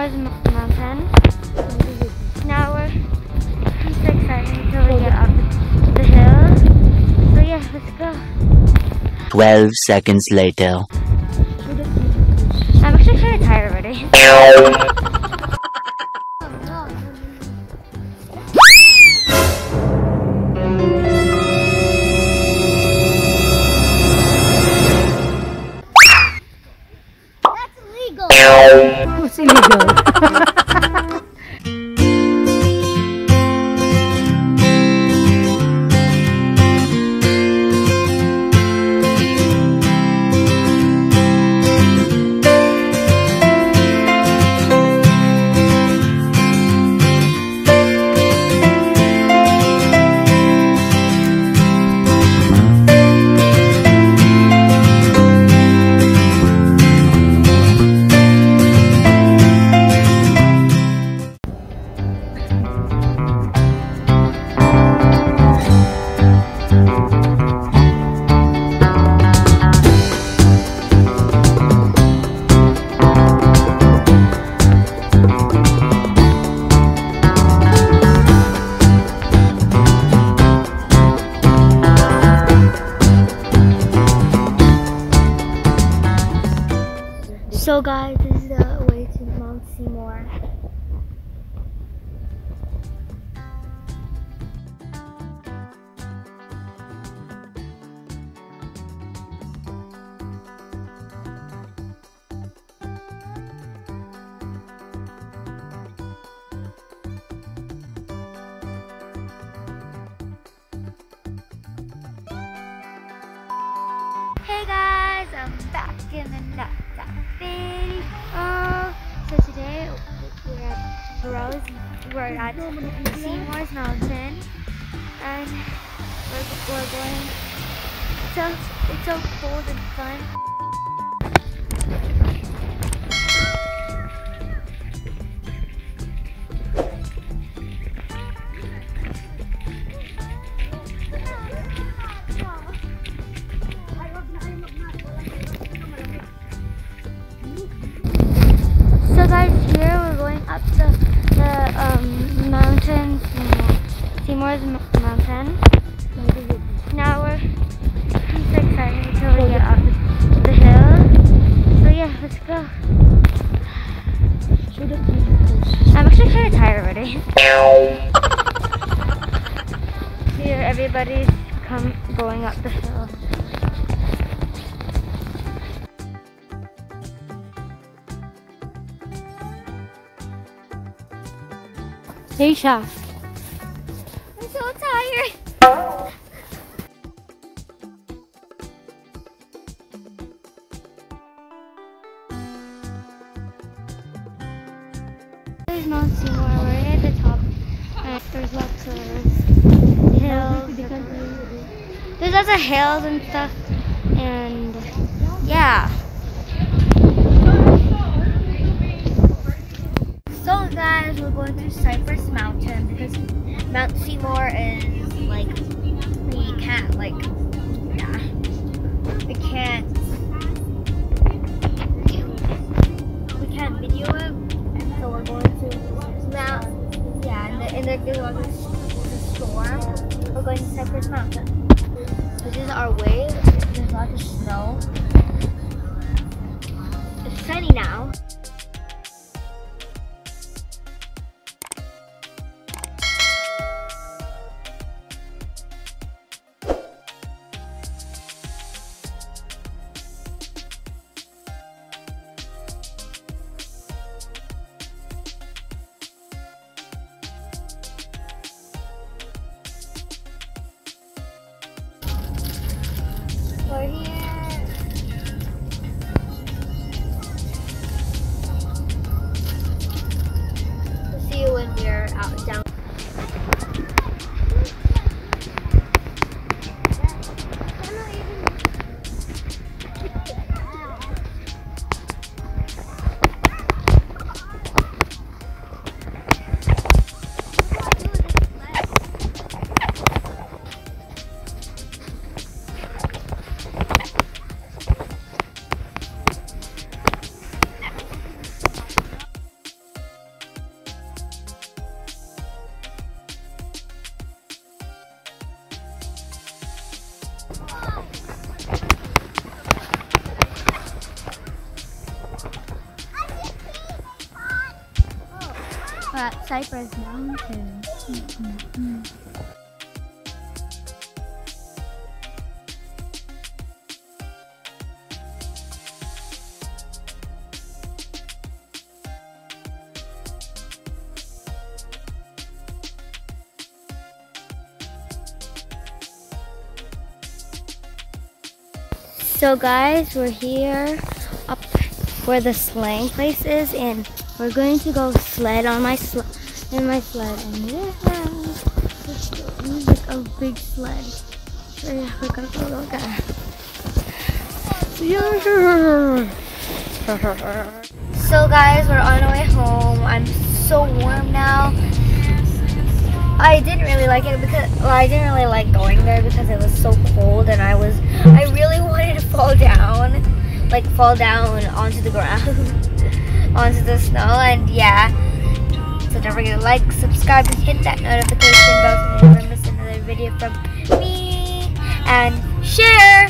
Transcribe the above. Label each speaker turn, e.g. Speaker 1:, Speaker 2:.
Speaker 1: M- Mountain. Now we're excited until we get up the hill. So yeah, let's go.
Speaker 2: 12 seconds later.
Speaker 1: I'm actually kind of tired already. So guys, this is the way to Mount Seymour. Hey guys, I'm back in another video. We're at Seymour's Mountain, and we're, going. So it's so cold and fun. M- Mountain. Now we're excited until we get up the hill. So yeah, let's go. I'm actually kind of tired already. Here, everybody's come going up the hill.
Speaker 3: Aisha.
Speaker 1: I'm so tired. There's Mount Seymour. We're at the top. And there's lots of hills. There's lots of hills and stuff. And yeah. So guys, we're going to Cypress Mountain because Mount Seymour is like we can't like yeah. We can't we can't video it so we're going to Mount yeah and, the, and there- there's a the storm we're going to Cypress Mountain this is our way We're here.
Speaker 4: Cypress Mountain. So guys, we're here up where the sleighing place is and we're going to go sled on my sled in my sled and yeah, it's like a big sled. So yeah, we're gonna go look at it. So guys, we're on our way home. I'm so warm now. I didn't really like it because well, I didn't really like going there because it was so cold and I was I really wanted to fall down, like fall down onto the ground, onto the snow, and yeah. So don't forget to like, subscribe, and hit that notification bell so you never miss another video from me, and share.